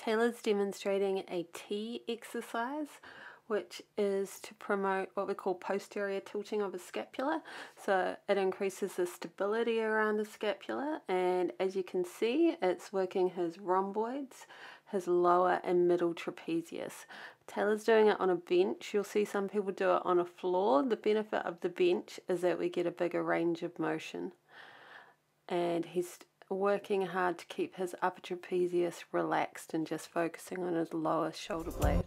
Taylor's demonstrating a T exercise which is to promote what we call posterior tilting of the scapula. So it increases the stability around the scapula and as you can see it's working his rhomboids, his lower and middle trapezius. Taylor's doing it on a bench. You'll see some people do it on a floor. The benefit of the bench is that we get a bigger range of motion. And he's working hard to keep his upper trapezius relaxed and just focusing on his lower shoulder blade.